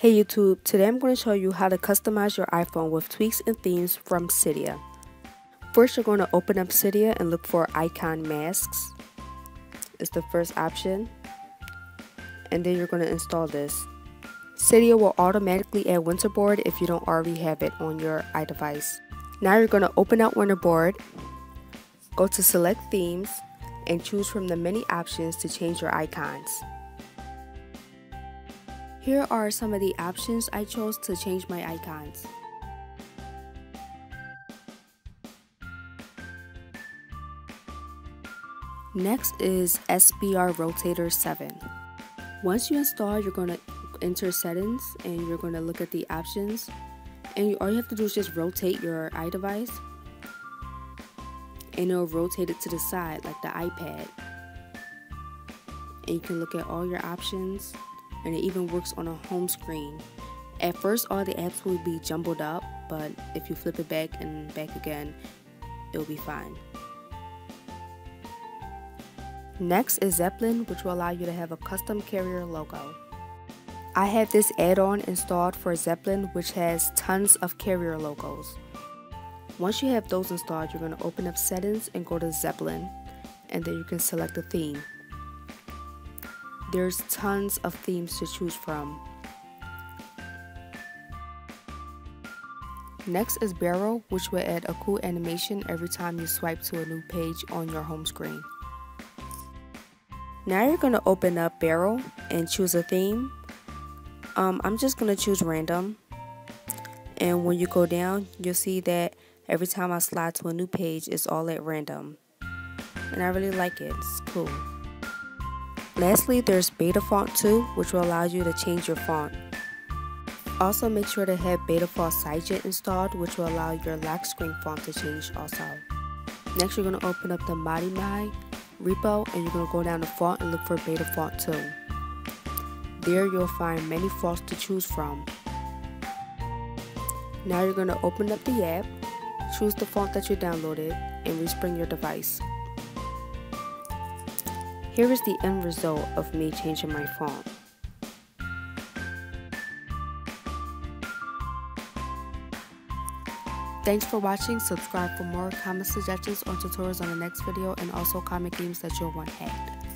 Hey YouTube, today I'm going to show you how to customize your iPhone with tweaks and themes from Cydia. First you're going to open up Cydia and look for icon masks. It's the first option. And then you're going to install this. Cydia will automatically add Winterboard if you don't already have it on your iDevice. Now you're going to open up Winterboard, go to select themes, and choose from the many options to change your icons. Here are some of the options I chose to change my icons. Next is SBR Rotator 7. Once you install, you're going to enter settings and you're going to look at the options. And all you have to do is just rotate your iDevice and it'll rotate it to the side like the iPad. And you can look at all your options and it even works on a home screen. At first, all the apps will be jumbled up, but if you flip it back and back again, it'll be fine. Next is Zeppelin, which will allow you to have a custom carrier logo. I have this add-on installed for Zeppelin, which has tons of carrier logos. Once you have those installed, you're going to open up settings and go to Zeppelin, and then you can select a theme. There's tons of themes to choose from. Next is Barrel, which will add a cool animation every time you swipe to a new page on your home screen. Now you're going to open up Barrel and choose a theme. Um, I'm just going to choose random. And when you go down, you'll see that every time I slide to a new page, it's all at random. And I really like it, it's cool. Lastly, there's BytaFont 2, which will allow you to change your font. Also, make sure to have BytaFont SideJet installed, which will allow your lock screen font to change also. Next, you're going to open up the ModMyi repo and you're going to go down to font and look for BytaFont 2. There you'll find many fonts to choose from. Now you're going to open up the app, choose the font that you downloaded, and respring your device. Here is the end result of me changing my font. Thanks for watching, subscribe for more comment suggestions or tutorials on the next video and also comment games that you'll want hacked.